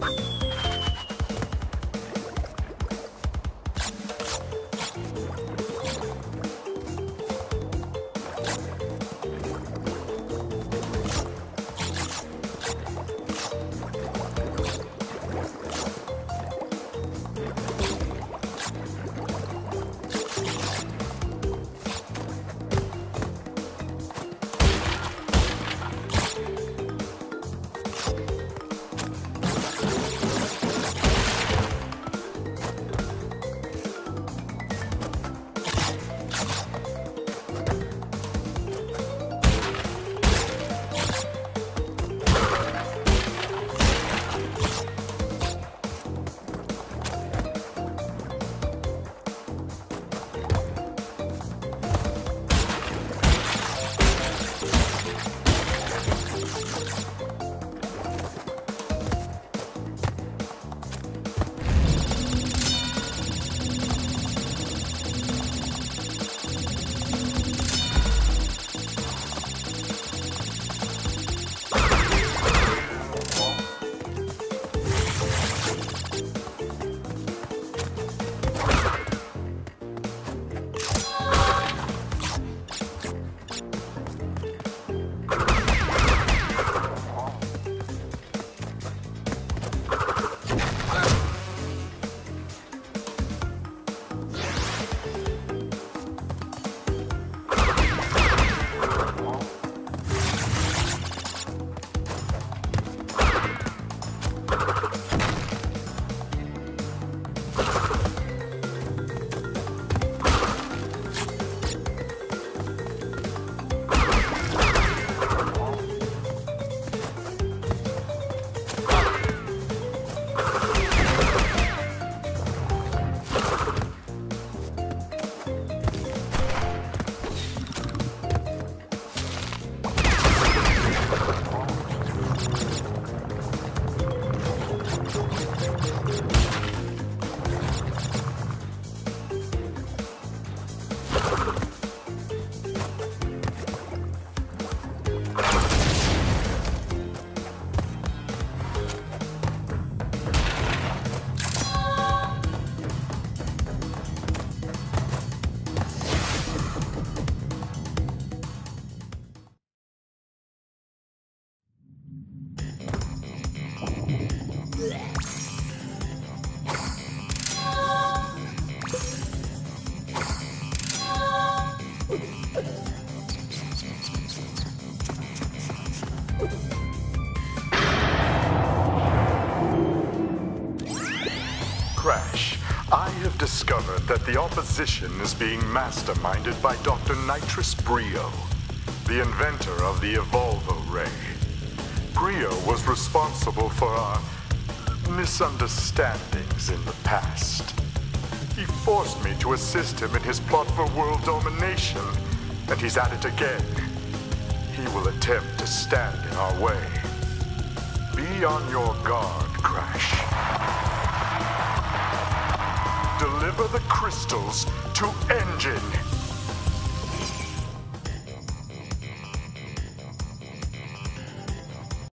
감사합니다. The opposition is being masterminded by Dr. Nitrus Brio, the inventor of the Evolvo Ray. Brio was responsible for our misunderstandings in the past. He forced me to assist him in his plot for world domination, and he's at it again. He will attempt to stand in our way. Be on your guard, Crash. The crystals to Engine.